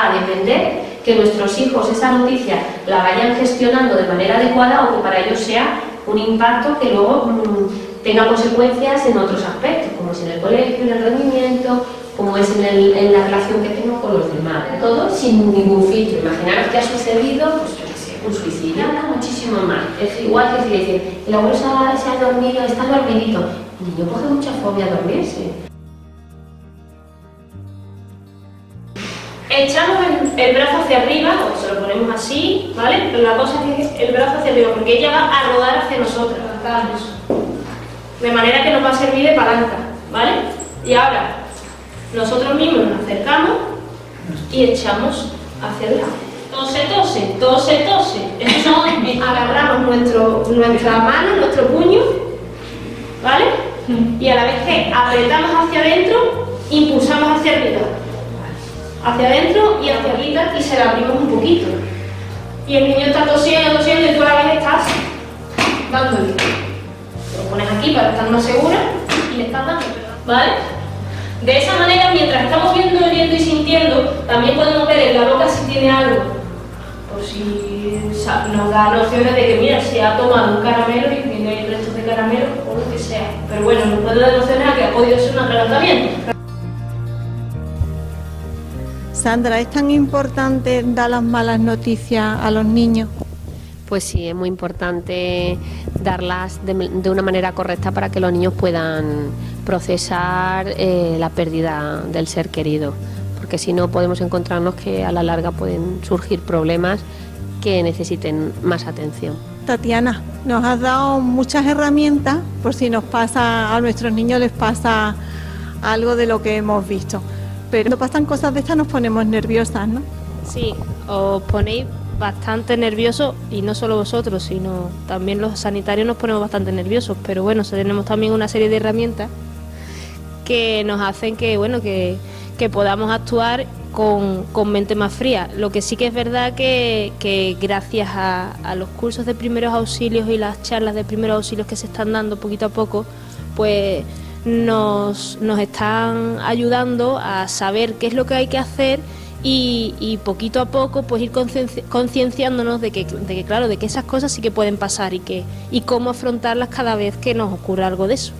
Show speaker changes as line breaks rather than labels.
a depender que nuestros hijos esa noticia la vayan gestionando de manera adecuada o que para ellos sea un impacto que luego mm, tenga consecuencias en otros aspectos, como es en el colegio, en el rendimiento, como es en, el, en la relación que tengo con los demás. Todo sin ningún filtro. Imaginaros que ha sucedido, pues yo qué sé, un suicidio. Habla muchísimo más. Es igual que si dicen, el abuelo se ha, se ha dormido, está dormidito. El niño coge mucha fobia a dormirse. Echamos el, brazo hacia arriba, o se lo ponemos así, ¿vale? Pero la cosa es que el brazo hacia arriba, porque ella va a rodar hacia nosotros, de manera que nos va a servir de palanca, ¿vale? Y ahora, nosotros mismos nos acercamos y echamos hacia adelante. Tose, tose, tose, tose. Eso agarramos nuestro, nuestra mano, nuestro puño, ¿vale? Y a la vez que apretamos hacia adentro, impulsamos hacia arriba hacia adentro y hacia arriba y se la abrimos un poquito. Y el niño está tosiendo, tosiendo y tú a la vez estás dándole. Lo pones aquí para estar más segura y le estás dando, ¿vale? De esa manera, mientras estamos viendo, oyendo y sintiendo, también podemos ver en la boca si tiene algo. Por si nos da nociones de que, mira, se ha tomado un caramelo y tiene restos de caramelo o lo que sea. Pero bueno, nos puede dar nociones a que ha podido ser un atragantamiento.
Sandra, ¿es tan importante dar las malas noticias a los niños?
Pues sí, es muy importante darlas de, una manera correcta para que los niños puedan procesar eh, la pérdida del ser querido, porque si no podemos encontrarnos que a la larga pueden surgir problemas que necesiten más atención.
Tatiana, nos has dado muchas herramientas por si nos pasa a nuestros niños les pasa algo de lo que hemos visto pero cuando pasan cosas de estas nos ponemos nerviosas, ¿no?
Sí, os ponéis bastante nerviosos y no solo vosotros, sino también los sanitarios nos ponemos bastante nerviosos, pero bueno, tenemos también una serie de herramientas que nos hacen que, bueno, que, podamos actuar con, mente más fría. Lo que sí que es verdad que, que gracias a, a, los cursos de primeros auxilios y las charlas de primeros auxilios que se están dando poquito a poco, pues nos, nos están ayudando a saber qué es lo que hay que hacer y, poquito a poco pues ir concienciándonos de que, de que claro de que esas cosas sí que pueden pasar y que y cómo afrontarlas cada vez que nos ocurra algo de eso.